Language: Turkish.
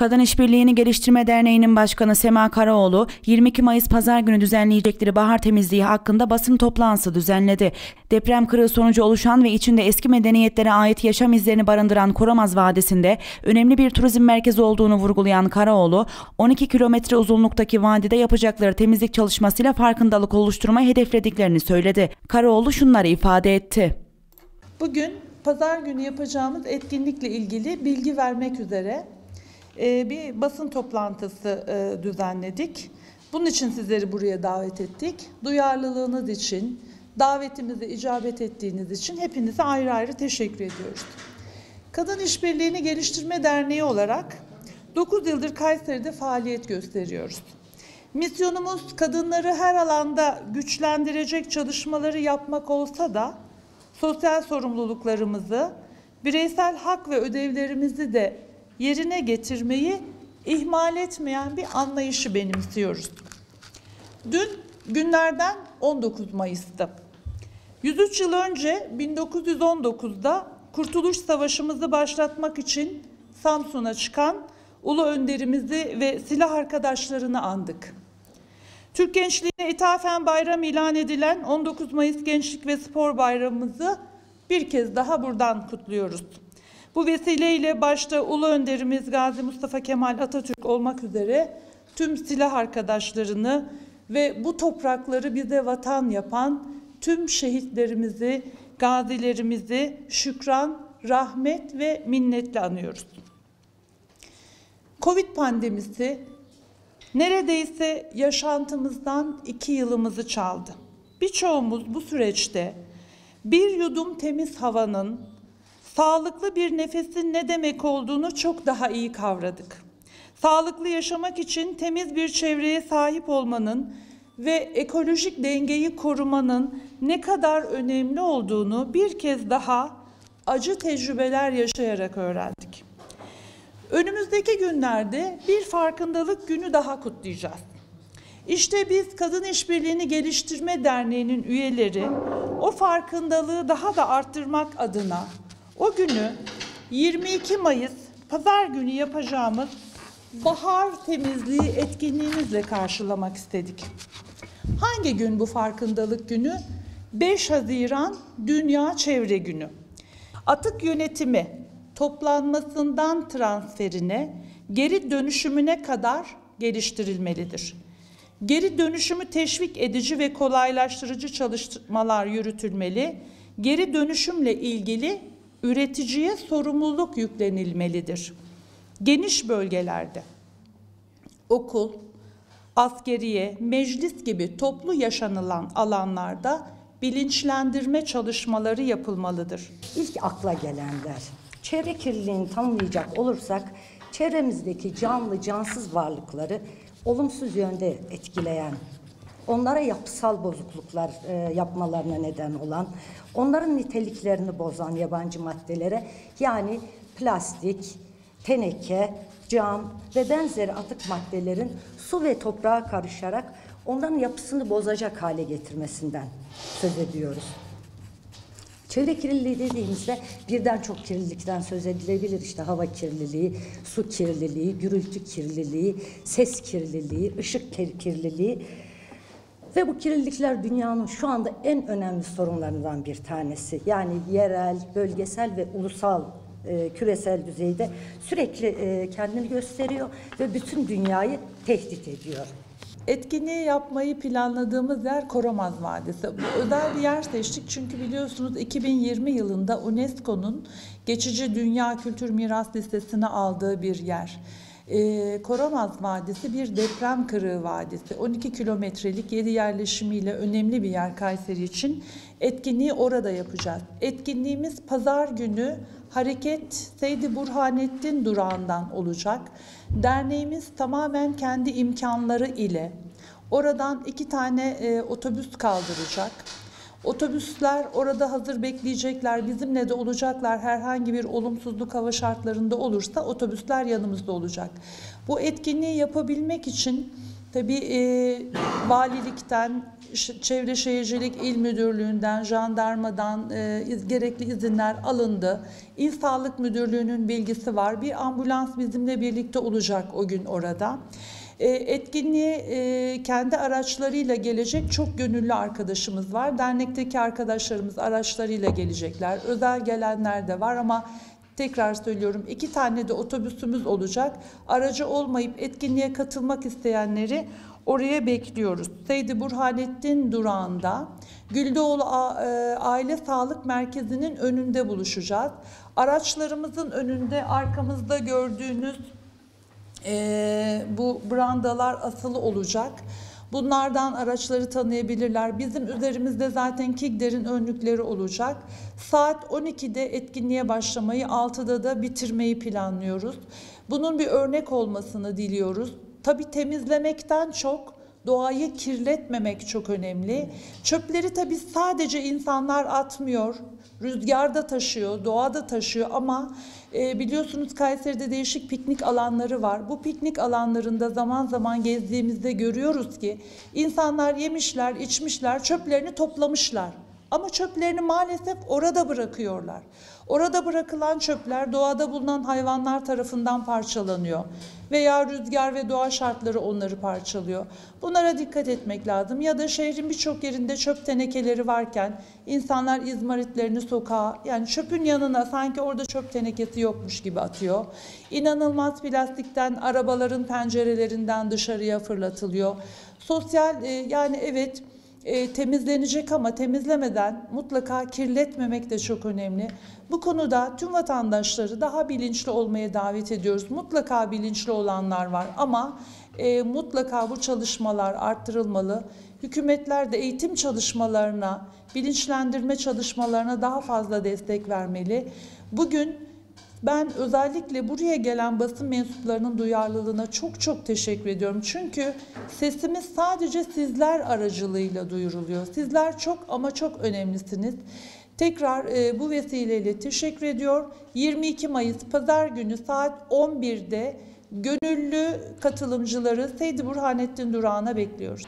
Kadın İşbirliğini Geliştirme Derneği'nin başkanı Sema Karaoğlu, 22 Mayıs Pazar günü düzenleyecekleri bahar temizliği hakkında basın toplantısı düzenledi. Deprem kırığı sonucu oluşan ve içinde eski medeniyetlere ait yaşam izlerini barındıran Koramaz Vadisi'nde önemli bir turizm merkezi olduğunu vurgulayan Karaoğlu, 12 kilometre uzunluktaki vadide yapacakları temizlik çalışmasıyla farkındalık oluşturmayı hedeflediklerini söyledi. Karaoğlu şunları ifade etti. Bugün pazar günü yapacağımız etkinlikle ilgili bilgi vermek üzere e, bir basın toplantısı e, düzenledik. Bunun için sizleri buraya davet ettik. Duyarlılığınız için, davetimize icabet ettiğiniz için hepinize ayrı ayrı teşekkür ediyoruz. Kadın İşbirliğini Geliştirme Derneği olarak 9 yıldır Kayseri'de faaliyet gösteriyoruz. Misyonumuz kadınları her alanda güçlendirecek çalışmaları yapmak olsa da sosyal sorumluluklarımızı, bireysel hak ve ödevlerimizi de yerine getirmeyi ihmal etmeyen bir anlayışı benimsiyoruz. Dün günlerden 19 Mayıs'tı. 103 yıl önce 1919'da Kurtuluş Savaşımızı başlatmak için Samsun'a çıkan ulu önderimizi ve silah arkadaşlarını andık. Türk gençliğine ithafen bayram ilan edilen 19 Mayıs Gençlik ve Spor Bayramımızı bir kez daha buradan kutluyoruz. Bu vesileyle başta Ulu Önderimiz Gazi Mustafa Kemal Atatürk olmak üzere tüm silah arkadaşlarını ve bu toprakları bize vatan yapan tüm şehitlerimizi, gazilerimizi şükran, rahmet ve minnetle anıyoruz. Covid pandemisi neredeyse yaşantımızdan iki yılımızı çaldı. Birçoğumuz bu süreçte bir yudum temiz havanın, sağlıklı bir nefesin ne demek olduğunu çok daha iyi kavradık. Sağlıklı yaşamak için temiz bir çevreye sahip olmanın ve ekolojik dengeyi korumanın ne kadar önemli olduğunu bir kez daha acı tecrübeler yaşayarak öğrendik. Önümüzdeki günlerde bir farkındalık günü daha kutlayacağız. İşte biz Kadın İşbirliğini Geliştirme Derneği'nin üyeleri o farkındalığı daha da arttırmak adına o günü 22 Mayıs pazar günü yapacağımız bahar temizliği etkinliğimizle karşılamak istedik. Hangi gün bu farkındalık günü? 5 Haziran Dünya Çevre Günü. Atık yönetimi toplanmasından transferine, geri dönüşümüne kadar geliştirilmelidir. Geri dönüşümü teşvik edici ve kolaylaştırıcı çalışmalar yürütülmeli. Geri dönüşümle ilgili üreticiye sorumluluk yüklenilmelidir. Geniş bölgelerde okul, askeriye, meclis gibi toplu yaşanılan alanlarda bilinçlendirme çalışmaları yapılmalıdır. İlk akla gelenler. Çevre kirliliğini tanımlayacak olursak çevremizdeki canlı cansız varlıkları olumsuz yönde etkileyen, onlara yapısal bozukluklar e, yapmalarına neden olan, onların niteliklerini bozan yabancı maddelere yani plastik, teneke, cam ve benzeri atık maddelerin su ve toprağa karışarak onların yapısını bozacak hale getirmesinden söz ediyoruz. Çevre kirliliği dediğimizde birden çok kirlilikten söz edilebilir. İşte hava kirliliği, su kirliliği, gürültü kirliliği, ses kirliliği, ışık kirliliği ve bu kirlilikler dünyanın şu anda en önemli sorunlarından bir tanesi. Yani yerel, bölgesel ve ulusal e, küresel düzeyde sürekli e, kendini gösteriyor ve bütün dünyayı tehdit ediyor. Etkinliği yapmayı planladığımız yer Koramaz Vadisi. Özel bir yer seçtik çünkü biliyorsunuz 2020 yılında UNESCO'nun geçici Dünya Kültür Miras listesine aldığı bir yer. E, Koramaz Vadisi bir deprem kırığı vadisi. 12 kilometrelik yedi yerleşimiyle önemli bir yer Kayseri için. Etkinliği orada yapacağız. Etkinliğimiz pazar günü hareket Seydi Burhanettin durağından olacak. Derneğimiz tamamen kendi imkanları ile oradan iki tane e, otobüs kaldıracak. Otobüsler orada hazır bekleyecekler, bizimle de olacaklar. Herhangi bir olumsuzluk hava şartlarında olursa otobüsler yanımızda olacak. Bu etkinliği yapabilmek için Tabii e, valilikten, Çevre Şehircilik İl Müdürlüğü'nden, jandarmadan e, iz- gerekli izinler alındı. İl Sağlık Müdürlüğü'nün bilgisi var. Bir ambulans bizimle birlikte olacak o gün orada. E, etkinliğe e, kendi araçlarıyla gelecek çok gönüllü arkadaşımız var. Dernekteki arkadaşlarımız araçlarıyla gelecekler. Özel gelenler de var ama Tekrar söylüyorum iki tane de otobüsümüz olacak. Aracı olmayıp etkinliğe katılmak isteyenleri oraya bekliyoruz. Seydi Burhanettin durağında Güldoğlu e, Aile Sağlık Merkezi'nin önünde buluşacağız. Araçlarımızın önünde arkamızda gördüğünüz ee, bu brandalar asılı olacak. Bunlardan araçları tanıyabilirler. Bizim üzerimizde zaten Kigder'in önlükleri olacak. Saat 12'de etkinliğe başlamayı, 6'da da bitirmeyi planlıyoruz. Bunun bir örnek olmasını diliyoruz. Tabii temizlemekten çok doğayı kirletmemek çok önemli. Çöpleri tabii sadece insanlar atmıyor. Rüzgarda taşıyor, doğada taşıyor ama e, biliyorsunuz Kayseri'de değişik piknik alanları var. Bu piknik alanlarında zaman zaman gezdiğimizde görüyoruz ki insanlar yemişler, içmişler, çöplerini toplamışlar. Ama çöplerini maalesef orada bırakıyorlar. Orada bırakılan çöpler doğada bulunan hayvanlar tarafından parçalanıyor veya rüzgar ve doğa şartları onları parçalıyor. Bunlara dikkat etmek lazım. Ya da şehrin birçok yerinde çöp tenekeleri varken insanlar izmaritlerini sokağa yani çöpün yanına sanki orada çöp tenekesi yokmuş gibi atıyor. İnanılmaz plastikten arabaların pencerelerinden dışarıya fırlatılıyor. Sosyal e, yani evet e, temizlenecek ama temizlemeden mutlaka kirletmemek de çok önemli. Bu konuda tüm vatandaşları daha bilinçli olmaya davet ediyoruz. Mutlaka bilinçli olanlar var ama e, mutlaka bu çalışmalar arttırılmalı. Hükümetler de eğitim çalışmalarına, bilinçlendirme çalışmalarına daha fazla destek vermeli. Bugün ben özellikle buraya gelen basın mensuplarının duyarlılığına çok çok teşekkür ediyorum. Çünkü sesimiz sadece sizler aracılığıyla duyuruluyor. Sizler çok ama çok önemlisiniz. Tekrar e, bu vesileyle teşekkür ediyor. 22 Mayıs Pazar günü saat 11'de gönüllü katılımcıları Seydi Burhanettin Durağı'na bekliyoruz.